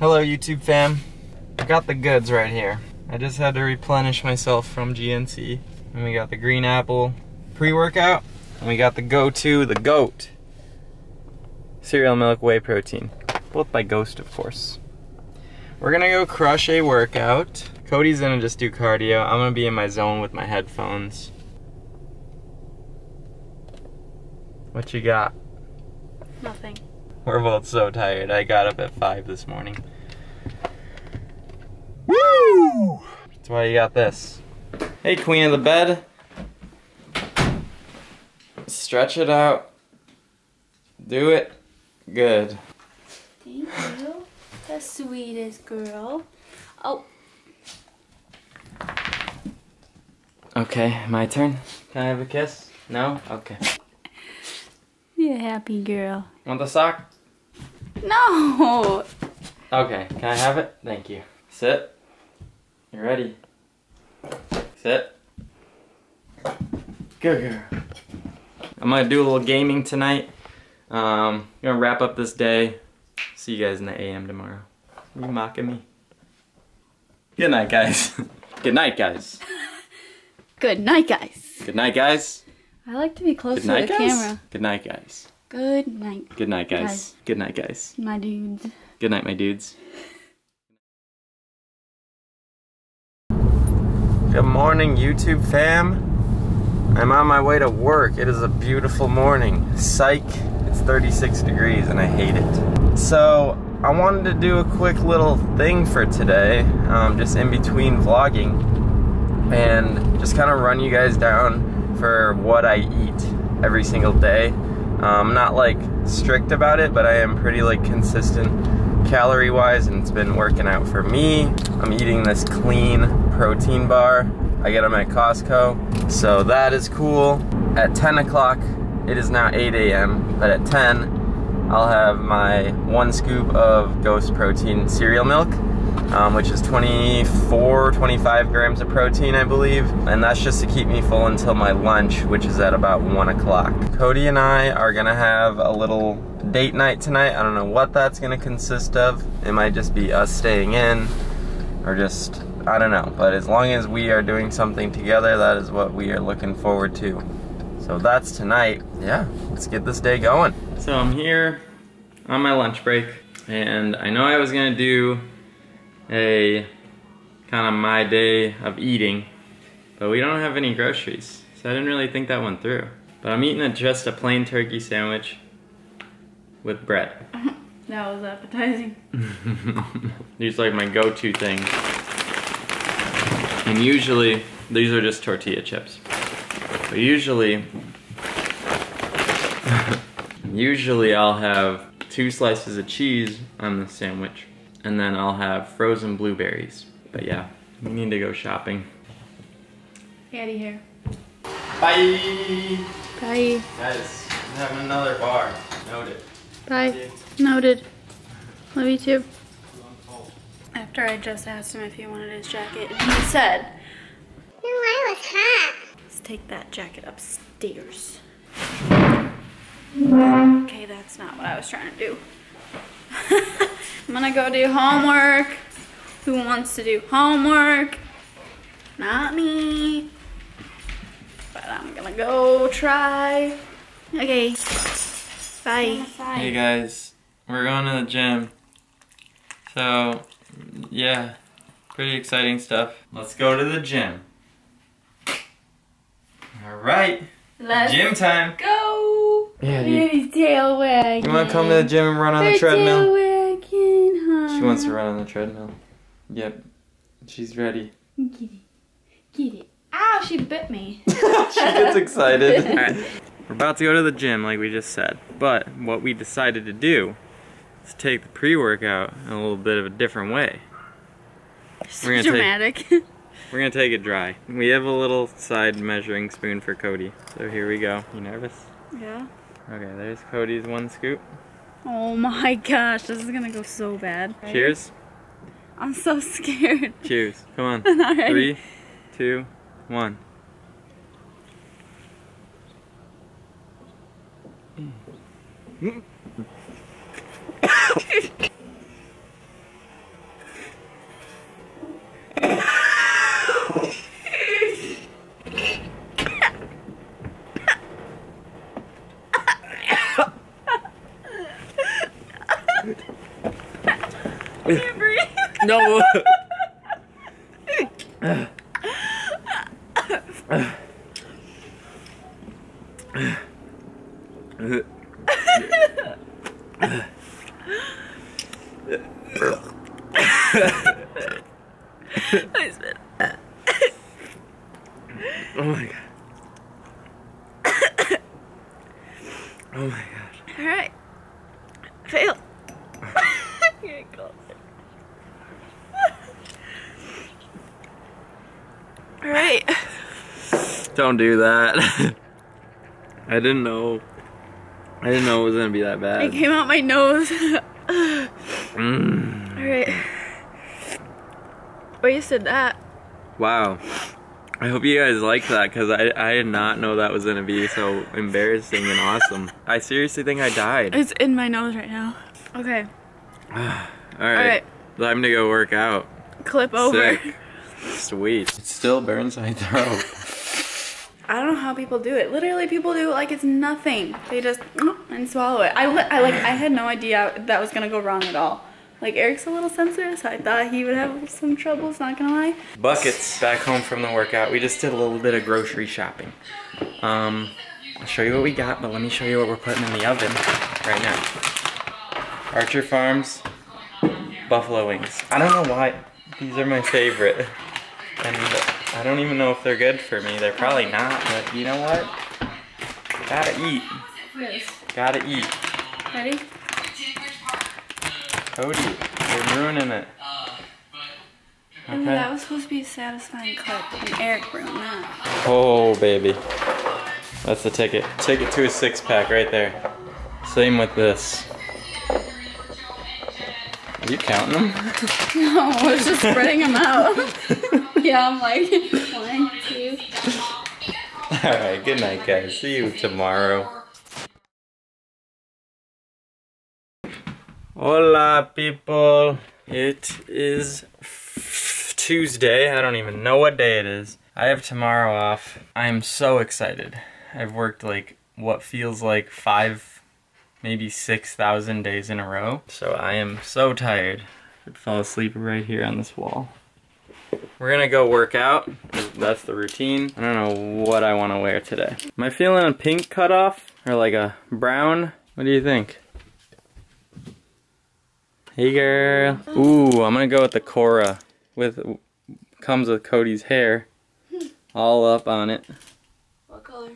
Hello YouTube fam. I got the goods right here. I just had to replenish myself from GNC. And we got the green apple pre-workout. And we got the go-to, the GOAT. Cereal milk whey protein. Both by Ghost, of course. We're gonna go crush a workout. Cody's gonna just do cardio. I'm gonna be in my zone with my headphones. What you got? Nothing. We're both so tired. I got up at 5 this morning. That's why you got this. Hey, queen of the bed. Stretch it out. Do it. Good. Thank you. The sweetest girl. Oh, Okay, my turn. Can I have a kiss? No? Okay. you happy girl. Want the sock? No! Okay, can I have it? Thank you. Sit. You ready? Sit. Good girl. I'm gonna do a little gaming tonight. Um, gonna wrap up this day. See you guys in the AM tomorrow. You mocking me? Good night, guys. Good night, guys. Good night, guys. Good night, guys. I like to be close Good to night, the guys. camera. Good night, guys. Good night, Good night, guys. Guys. Good night, guys. my dudes. Good night, my dudes. Good morning, YouTube fam. I'm on my way to work. It is a beautiful morning. Psych, it's 36 degrees and I hate it. So, I wanted to do a quick little thing for today, um, just in between vlogging, and just kind of run you guys down for what I eat every single day. Um, I'm not like strict about it, but I am pretty like consistent calorie wise, and it's been working out for me. I'm eating this clean protein bar. I get them at Costco, so that is cool. At 10 o'clock, it is now 8 a.m., but at 10, I'll have my one scoop of Ghost Protein cereal milk, um, which is 24, 25 grams of protein, I believe. And that's just to keep me full until my lunch, which is at about 1 o'clock. Cody and I are gonna have a little date night tonight. I don't know what that's gonna consist of. It might just be us staying in, or just, I don't know. But as long as we are doing something together, that is what we are looking forward to. So that's tonight. Yeah, let's get this day going. So I'm here on my lunch break, and I know I was gonna do a kind of my day of eating, but we don't have any groceries, so I didn't really think that one through. But I'm eating a, just a plain turkey sandwich with bread. That was appetizing. these are like my go-to things. And usually, these are just tortilla chips. But usually, usually I'll have two slices of cheese on the sandwich, and then I'll have frozen blueberries. But yeah, we need to go shopping. Daddy here. Bye! Bye. Guys, I'm having another bar. Noted. Bye. Noted. Love you too. After I just asked him if he wanted his jacket, and he said, No, I was hot. let's take that jacket upstairs. Okay, that's not what I was trying to do. I'm gonna go do homework. Who wants to do homework? Not me. But I'm gonna go try. Okay. Bye. Hey guys, we're going to the gym. So, yeah, pretty exciting stuff. Let's go to the gym. Alright, Let's gym time. go. Yeah, do you, tail wagging. you want to come to the gym and run on the Her treadmill? Tail wagging, huh? She wants to run on the treadmill. Yep, she's ready. Get it. Get it. Ow, she bit me. she gets excited. Alright, we're about to go to the gym like we just said. But what we decided to do is take the pre-workout in a little bit of a different way. so We're gonna take- dramatic. We're gonna take it dry. We have a little side measuring spoon for Cody. So here we go. You nervous? yeah. Okay, there's Cody's one scoop. Oh my gosh, this is gonna go so bad. Cheers. I'm so scared. Cheers. Come on. I'm not ready. Three, two, one. can't No. Oh my god. Oh my god. All right. Fail. Get closer. All right. Don't do that. I didn't know. I didn't know it was gonna be that bad. It came out my nose. Mm. All right. Wasted that. Wow. I hope you guys liked that because I, I did not know that was gonna be so embarrassing and awesome. I seriously think I died. It's in my nose right now. Okay. Alright. Alright. Time to go work out. Clip over. Sick. Sweet. It still burns my throat. I don't know how people do it. Literally, people do it like it's nothing. They just and swallow it. I, I like. I had no idea that was gonna go wrong at all. Like Eric's a little sensitive, so I thought he would have some troubles. Not gonna lie. Buckets back home from the workout. We just did a little bit of grocery shopping. Um, I'll show you what we got, but let me show you what we're putting in the oven right now. Archer Farms buffalo wings. I don't know why these are my favorite, and I don't even know if they're good for me. They're probably not, but you know what? Gotta eat. Yes. Gotta eat. Ready? Cody, you're ruining it. Ooh, that was supposed to be a satisfying clip, and Eric ruined that. Oh, baby. That's the ticket. Ticket to a six pack right there. Same with this. Are you counting them? No, I was just spreading them out. yeah, I'm like one, two. Alright, good night, guys. See you tomorrow. Hola, people. It is Tuesday. I don't even know what day it is. I have tomorrow off. I'm so excited. I've worked like what feels like five, maybe 6,000 days in a row. So I am so tired. I'd fall asleep right here on this wall. We're gonna go work out. That's the routine. I don't know what I want to wear today. Am I feeling a pink cutoff or like a brown? What do you think? Hey girl. Ooh, I'm gonna go with the Cora. With comes with Cody's hair, all up on it. What color?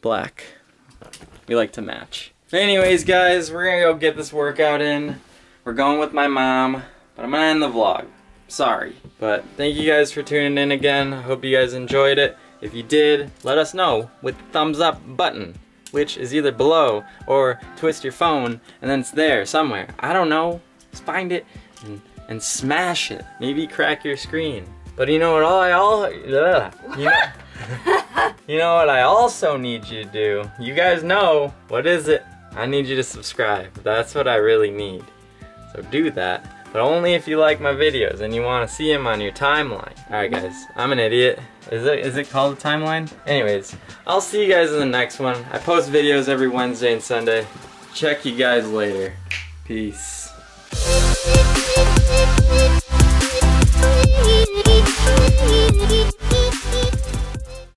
Black. We like to match. Anyways, guys, we're gonna go get this workout in. We're going with my mom, but I'm gonna end the vlog. Sorry. But thank you guys for tuning in again. I hope you guys enjoyed it. If you did, let us know with the thumbs up button, which is either below or twist your phone and then it's there somewhere. I don't know. Just find it and, and smash it. Maybe crack your screen. But you know what all I all you know, you know what I also need you to do? You guys know, what is it? I need you to subscribe. That's what I really need. So do that, but only if you like my videos and you want to see them on your timeline. Alright mm-hmm. guys, I'm an idiot. Is it is it called a timeline? Anyways, I'll see you guys in the next one. I post videos every Wednesday and Sunday. Check you guys later. Peace.